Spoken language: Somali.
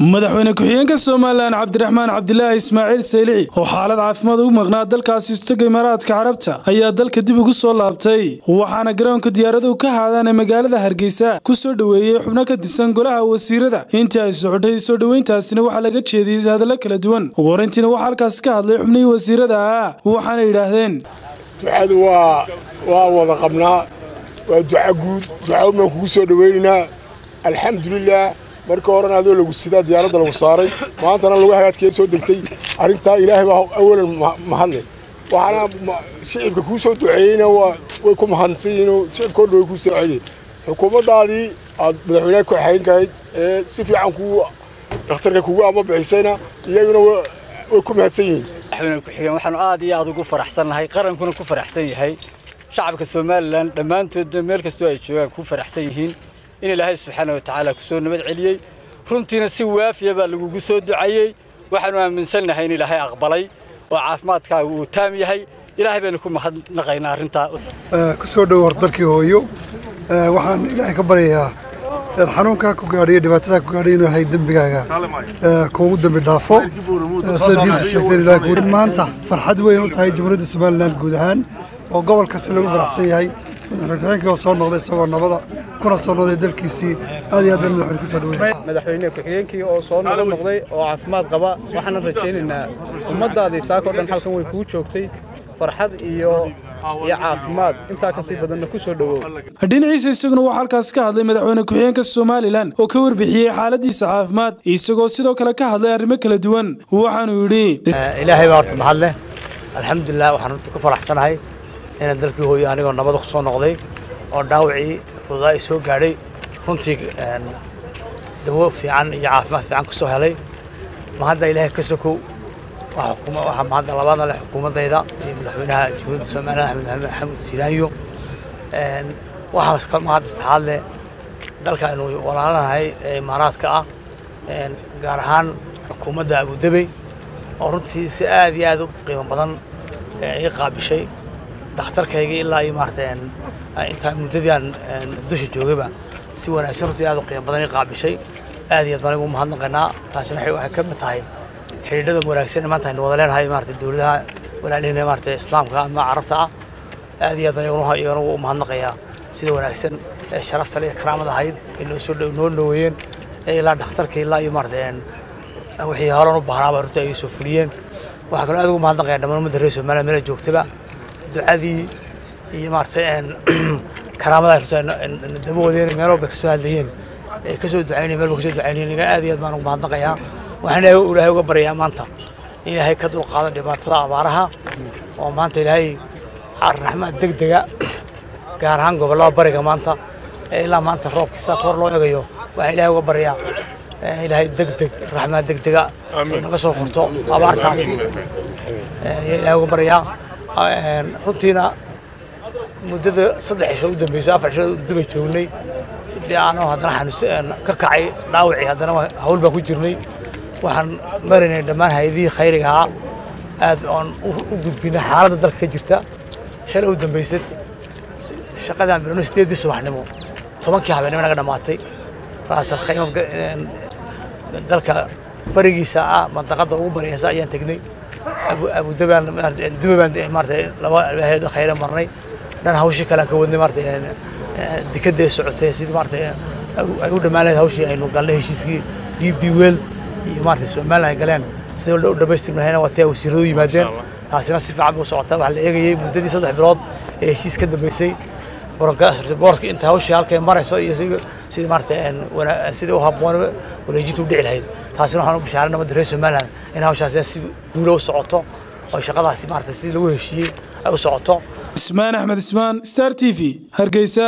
madaxweyne ku-xigeenka somalilan cabdiraxmaan cabdilaahi ismaaciil saylici oo xaalad caafimaad ugu maqnaa dalkaasi istaga imaaraadka carabta ayaa dalka dib ugu soo laabtay waxaana garoonka diyaaraduhu ka haadaan ee magaalada hargeysa ku soo dhoweeyey xubno ka tirsan golaha wasiirada. Intii ay socotay soo dhoweyntaasina waxaa laga jeediyey hadallo kala duwan. Ugu horeyntiina waxaa halkaas ka hadlay xubnihii wasiirada ah waxaana yidhaahdeen ducadu waa waa wada qabnaa waa duca guud duca baan kugu soo dhoweynaynaa alxamdulilaah marka horena adoo lagu sidaa diyaaradda lagu saaray maantana lagu hagaadkee soo degtay arrintaa ilaahay baa awalan mahadle waxaana shicibka kuu soo duceeyeyna way ku mahadsan yihiinoo shicibkao dhan way kuu soo celiyey. Xukuumaddaadii aad madaxweynaha ku xaynkahayd ee si fiican kuu dhakhtarka kugu amabixisayna iyaguna way ku mahadsan yihiin madaxweyne ku-xigeen waxaanu aad iyo aad ugu faraxsannahay qarankuna ku faraxsan yahay. Shacabka somalilan dhammaantoodna meel kastoo ay joogaan ku faraxsan yihiin in ilaahay subxaana wa tacaala ku soo nabad celiyey. Runtiina si waafiya baa lagugu soo ducayey. Waxaanu aaminsannahay in ilaahay aqbalay oo caafimaadkaaga uu taam yahay. Ilaahay baynu ku mahadnaqaynaa arrintaa ku soo dhow hor dalkii hooyo waxaan ilaahay ka baryayaa xanuunkaa ku gaadhiyo dhibaatadaa ku gaadhiyo inuu yahay dembigaaga. Kuugu dembi dhaafo. Sida diintu sheegteen ilahay maanta farxad weyn u tahay jumhuuriyadda somalilan guud ahaan oo gobol kasta lagu faraxsan yahay. Madaxweyne ku-xigeenkii oo soo noqday isagoo nabada kuna soo noqday dalkiisii aad iyo aad baan madaxweyne ku soo dhaweynay madaxweyne ku-xigeenkii oo soo nolo noqday oo caafimaad qaba waxaanan rajaynaynaa ummaddaadii saakoo dhan halkan way kuu joogtay farxad iyo iyo caafimaad. Intaa ka sii badanna ku soo dhowow. Dhinaciisa isaguna waxaa halkaas ka hadlay madaxweyne ku-xigeenka somalilan oo ka warbixiyey xaaladiisa caafimaad isagoo sidoo kale ka hadlay arrimo kala duwan waxaanuu yidhi ilaahay baa horta mahad leh. Alxamdulilah waxaan horta ku faraxsanahay inaan dalkii hooyo anigoo nabada ku soo noqday oo dhaawacii fududaa i soo gaadhay. Runtii dawo fiican iyo caafimaad fiican ku soo helay. Mahadda ilaahay ka sokow waxaa labaadna leh xukuumaddayda iyo madaxweynaha jamhuuriyadda somaliland axmed maxamed maxamed silaanyo waxaa ka saddexaad leh dalka aynu walaalanahay ee imaaraadka ah gaar ahaan xukuumadda abudabey oo runtii si aad iyo aad u qiimo badan ii qaabishay dhakhtarkaygii ilaa iyo maarata intaa muddadii aan dusha joogayba si wanaagsan runtii aad u qiimo badan ii qaabishay aad iyo aad baan igu mahadnaqaynaa taasina waxay ka mid tahay xidhiidhada wanaagsan maanta aynu wada leenahay maarata dowladaha walaalihina maarata islaamka ama carabta ah aad iyo aad baan iyagana ugu mahadnaqayaa sida wanaagsan ee sharafta iyo karaamada ahayd ee noo soo noo dhoweeyeen ee ilaa dhakhtarka ilaa iyo maarata wixii horan u baahnaaba runtii ay soo fuliyeen waxaa kaloo aad ugu mahadnaqayaa dhammaan ummadda reer somaliland meela joogtaba ducadii iyo maarata karaamada runtii dabahoodeen meel walba ka soo hadlayeen ee ka soo ducaynayeen meel walba ka soo ducaynayeen iga aad iyo aad baan ugu mahadnaqayaa waxaan ilaahay uga baryayaa maanta in ilaahay ka dulqaado dhibaatada abaaraha oo maanta ilaahay raxmaad degdega gaar ahaan gobollada bariga maanta ee ilaa maanta roobkiisa kor loo egayo waxaan ilaahay uga baryayaa ilaahay degdeg raxmaad degdega naga soo furto abaartaasi ilaahay uga baryayaa runtiina muddada saddex cisho u dambeysay afar cisho dubay joognay dee aanoo haddana xanuun ka kacay dhaawacii haddana hawl baan ku jirnay waxaan maraynay dhammaan hay-adihii khayriga ahaa aad oon u gudbinay xaaladda dalka ka jirta shalay u dambaysad shaqadaan bilowno sideedii subaxnimo tobankii habeenimo naga dhammaatay raasal khaymad dalka barigiisa ah mandaqadda ugu bariyaysa ayaan tegnay abudabaan dubay baan maarata laba hay-ado khayra marnay dhan hawshii kale aan ka wadnay maarata dekadda ee socotay sidii maarata ay u dhammaan lahayd hawshii aynu galnay heshiiskii d b wel iyo maarata somaliland ay galeen sida u dhamaystirnahayna waa tii wasiiradu yimaadeen taasina si fiican bay u socotaa waxaa la eegayey muddadii saddex bilood ee heshiis ka dambeysay boorka inta hawshii halkay marayso iyo sidii maarata sidii u habboon wareejintu u dhici lahayd. Taasina waxaan u bishaaray nabadda reer somaliland in hawshaasi si guulo u socoto oo shaqadaasi maarata sidii lagu heshiiyey ay u socoto. Ismaan axmed ismaan star t v hargeysa